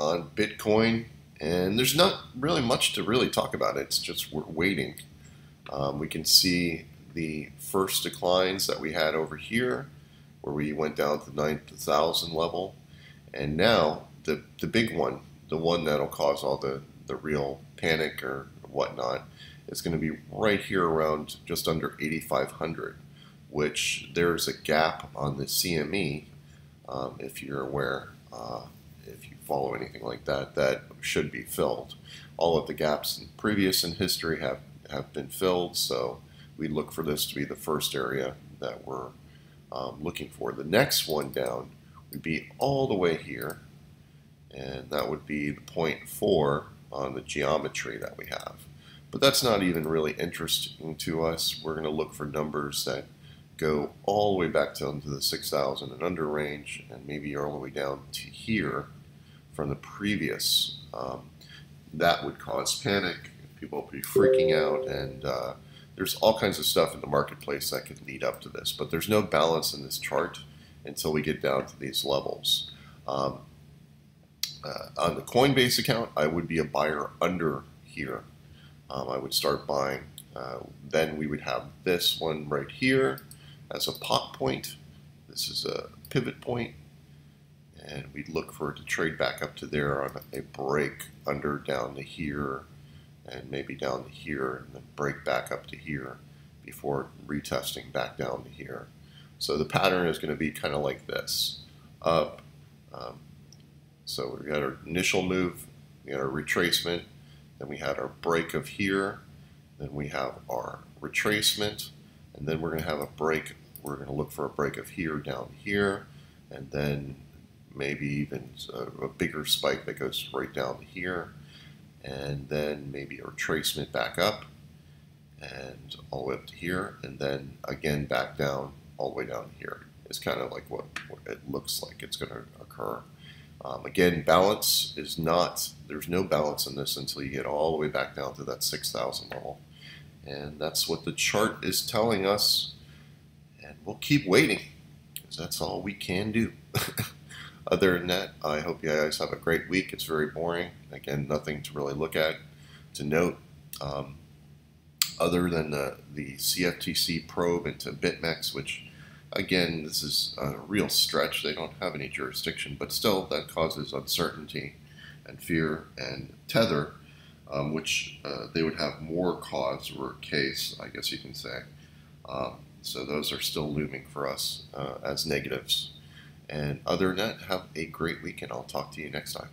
on Bitcoin, and there's not really much to really talk about. It's just we're waiting. Um, we can see the first declines that we had over here, where we went down to the 9,000 level, and now the the big one, the one that'll cause all the the real panic or whatnot, is going to be right here around just under 8,500, which there's a gap on the CME, um, if you're aware. Uh, if you follow anything like that, that should be filled. All of the gaps in previous in history have, have been filled, so we look for this to be the first area that we're um, looking for. The next one down would be all the way here, and that would be the point four on the geometry that we have. But that's not even really interesting to us. We're going to look for numbers that go all the way back down to the 6,000 and under range, and maybe all the way down to here from the previous. Um, that would cause panic. People would be freaking out, and uh, there's all kinds of stuff in the marketplace that could lead up to this. But there's no balance in this chart until we get down to these levels. Um, uh, on the Coinbase account, I would be a buyer under here. Um, I would start buying. Uh, then we would have this one right here as a pop point. This is a pivot point, and we'd look for it to trade back up to there on a break under down to here, and maybe down to here, and then break back up to here before retesting back down to here. So the pattern is going to be kind of like this, up. Um, so we got our initial move, we got our retracement, then we had our break of here, then we have our retracement, and then we're going to have a break. We're going to look for a break of here down here, and then maybe even a, a bigger spike that goes right down to here, and then maybe a retracement back up, and all the way up to here, and then again back down all the way down here. It's kind of like what, what it looks like it's going to occur. Um, again, balance is not, there's no balance in this until you get all the way back down to that 6,000 level. And that's what the chart is telling us. And we'll keep waiting because that's all we can do. Other than that, I hope you guys have a great week. It's very boring. Again, nothing to really look at, to note. Um, other than the, the CFTC probe into BitMEX, which again, this is a real stretch. They don't have any jurisdiction, but still, that causes uncertainty and fear and tether, um, which uh, they would have more cause or case, I guess you can say. Um, so those are still looming for us uh, as negatives. And other than that, have a great week, and I'll talk to you next time.